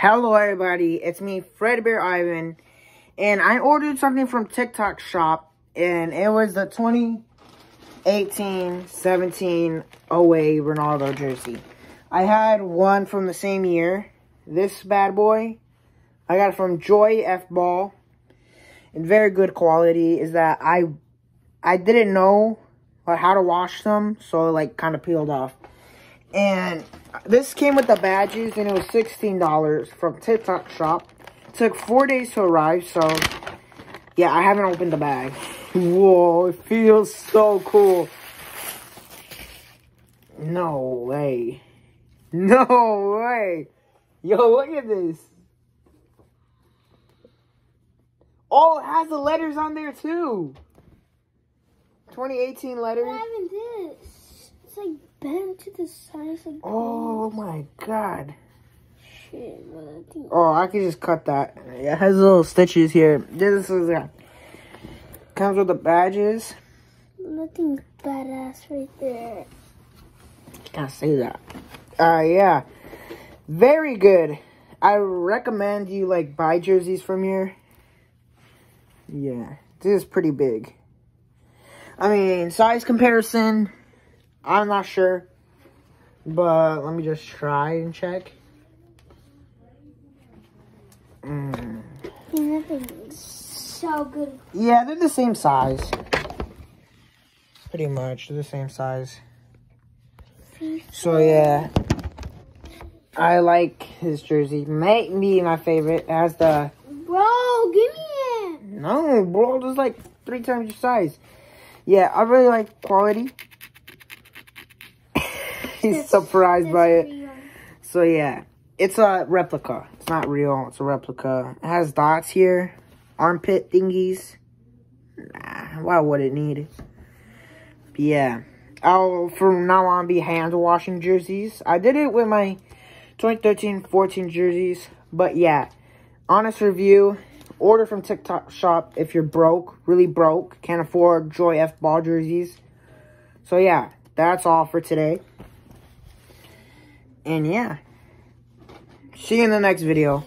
Hello everybody, it's me, Fred Bear Ivan, and I ordered something from TikTok shop, and it was the 2018-17 away Ronaldo jersey. I had one from the same year, this bad boy. I got it from Joy F Ball, in very good quality, is that I, I didn't know like, how to wash them, so it like kind of peeled off. And this came with the badges, and it was $16 from TikTok shop. It took four days to arrive, so yeah, I haven't opened the bag. Whoa, it feels so cool. No way. No way. Yo, look at this. Oh, it has the letters on there too. 2018 letters. What happened this? It's like bent to the size of. Oh my god. Shit, I. Oh, I can just cut that. It has little stitches here. This is uh, comes with the badges. Nothing badass right there. Can't say that. Uh, yeah, very good. I recommend you like buy jerseys from here. Yeah, this is pretty big. I mean, size comparison, I'm not sure. But let me just try and check. Mm. Nothing's so good. Yeah, they're the same size. Pretty much, they're the same size. So yeah, I like his jersey. Might be my favorite. It has the Bro, give me it. no, bro. There's like three times your size. Yeah, I really like quality. He's surprised by it. real. So yeah, it's a replica. It's not real. It's a replica. It has dots here, armpit thingies. Nah, why would it need it? Yeah, I'll from now on be hand washing jerseys. I did it with my 2013-14 jerseys, but yeah, honest review. Order from TikTok shop if you're broke, really broke, can't afford Joy F ball jerseys. So yeah, that's all for today. And yeah. See you in the next video.